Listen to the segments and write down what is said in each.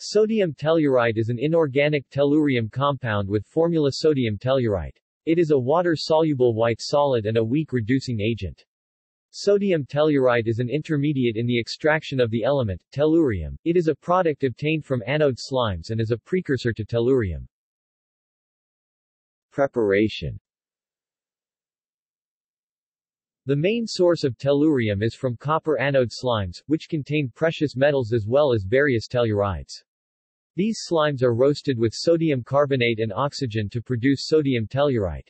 Sodium tellurite is an inorganic tellurium compound with formula sodium tellurite. It is a water-soluble white solid and a weak reducing agent. Sodium tellurite is an intermediate in the extraction of the element, tellurium. It is a product obtained from anode slimes and is a precursor to tellurium. Preparation The main source of tellurium is from copper anode slimes, which contain precious metals as well as various tellurides. These slimes are roasted with sodium carbonate and oxygen to produce sodium tellurite.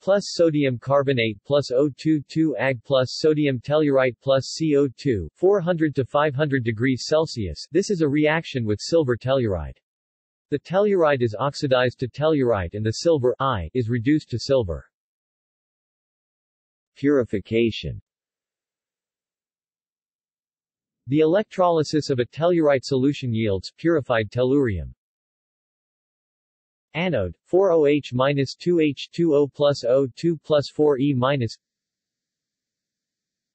Plus sodium carbonate plus O2 2 Ag plus sodium tellurite plus CO2 400 to 500 degrees Celsius. This is a reaction with silver telluride. The telluride is oxidized to tellurite and the silver I is reduced to silver. Purification. The electrolysis of a tellurite solution yields purified tellurium. Anode, 4OH-2H2O plus O2 plus 4E minus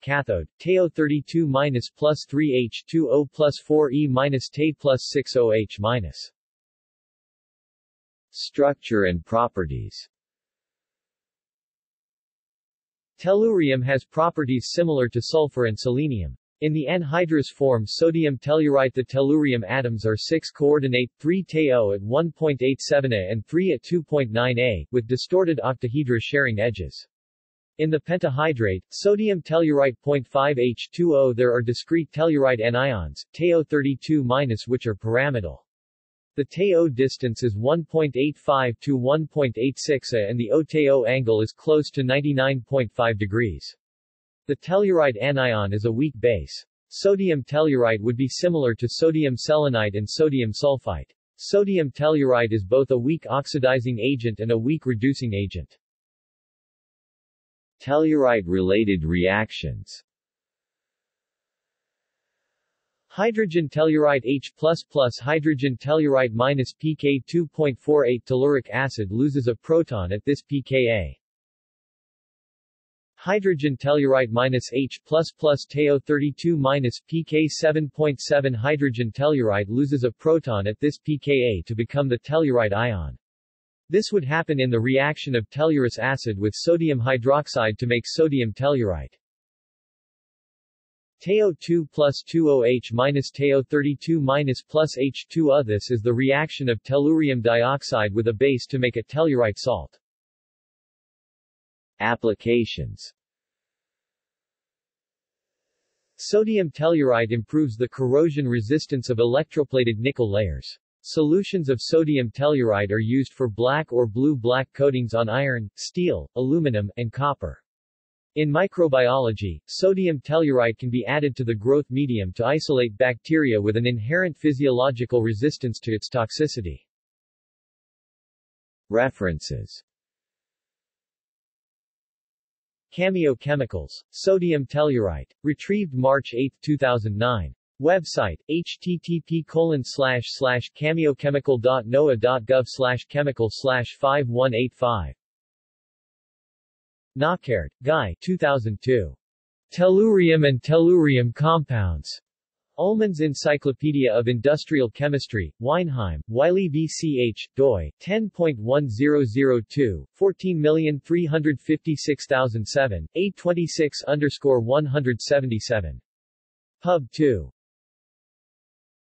Cathode, TeO32 minus plus 3H2O plus 4E minus Te plus 6OH minus. Structure and properties Tellurium has properties similar to sulfur and selenium. In the anhydrous form sodium tellurite the tellurium atoms are 6 coordinate, 3 TeO at 1.87 A and 3 at 2.9 A, with distorted octahedra sharing edges. In the pentahydrate, sodium tellurite 0.5 H2O there are discrete tellurite anions, TeO32- which are pyramidal. The TeO distance is 1.85 to 1.86 A and the O-TeO angle is close to 99.5 degrees. The tellurite anion is a weak base. Sodium tellurite would be similar to sodium selenite and sodium sulfite. Sodium tellurite is both a weak oxidizing agent and a weak reducing agent. Tellurite-related reactions Hydrogen telluride H++ hydrogen telluride minus pK 2.48 telluric acid loses a proton at this pKa. Hydrogen telluride minus H plus plus TeO32 minus pK 7.7 Hydrogen telluride loses a proton at this pKa to become the tellurite ion. This would happen in the reaction of tellurous acid with sodium hydroxide to make sodium tellurite. TeO2 plus 2OH minus TeO32 minus plus H2O This is the reaction of tellurium dioxide with a base to make a tellurite salt. Applications Sodium tellurite improves the corrosion resistance of electroplated nickel layers. Solutions of sodium tellurite are used for black or blue-black coatings on iron, steel, aluminum, and copper. In microbiology, sodium tellurite can be added to the growth medium to isolate bacteria with an inherent physiological resistance to its toxicity. References Cameo Chemicals, Sodium Tellurite. Retrieved March 8, 2009. Website, http colon slash slash cameochemical.noaa.gov slash chemical slash 5185. Knockaert, Guy 2002. Tellurium and tellurium compounds. Ullmann's Encyclopedia of Industrial Chemistry, Weinheim, Wiley VCH, doi, 10.1002, 14356007, 826 177. Pub 2.